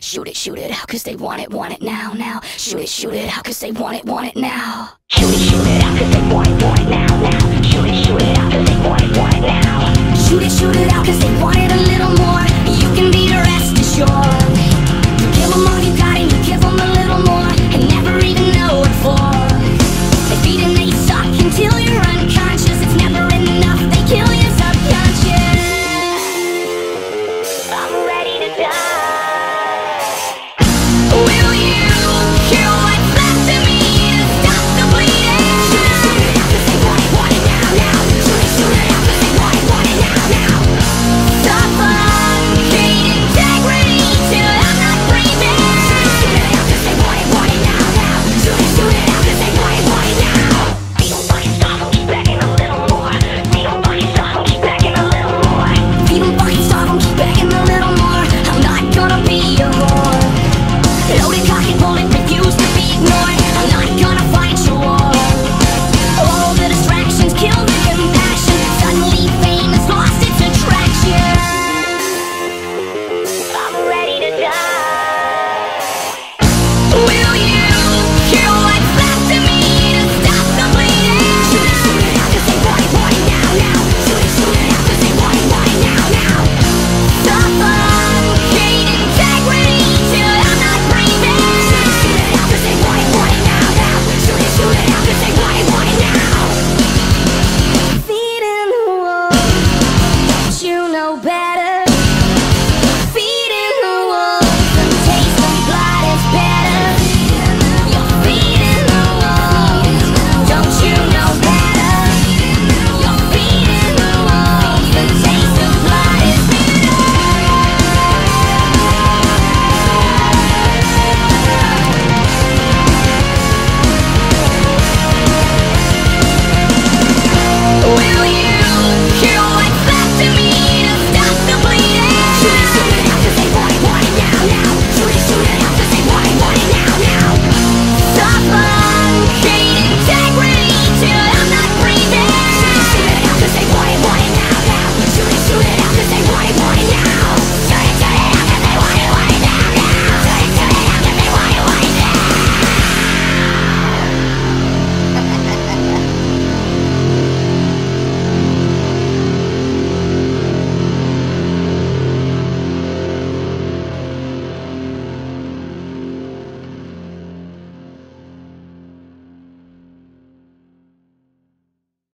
Shoot it, shoot it out, cause they want it, want it now, now. Shoot it, shoot it out, cause they want it, want it now. Shoot it, shoot it out, cause they want it, want it now, now. Shoot it, shoot it out, cause they want it, want it now. Shoot it, shoot it out, cause they want it a little more. You can be the rest assured. You give them all you got and you give them a little more. And never even know what for. They feed and they suck until you're unconscious.